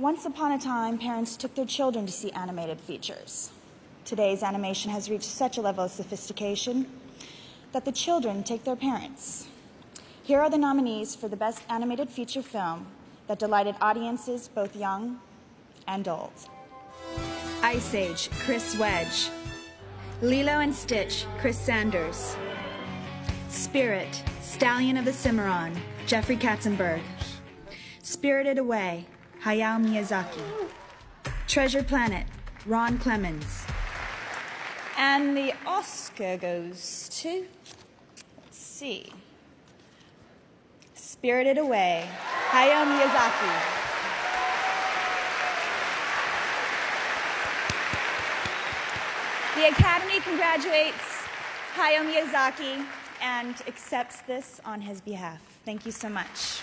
Once upon a time, parents took their children to see animated features. Today's animation has reached such a level of sophistication that the children take their parents. Here are the nominees for the Best Animated Feature Film that delighted audiences both young and old. Ice Age, Chris Wedge. Lilo and Stitch, Chris Sanders. Spirit, Stallion of the Cimarron, Jeffrey Katzenberg. Spirited Away, Hayao Miyazaki. Treasure Planet, Ron Clements. And the Oscar goes to, let's see, Spirited Away, Hayao Miyazaki. The Academy congratulates Hayao Miyazaki and accepts this on his behalf. Thank you so much.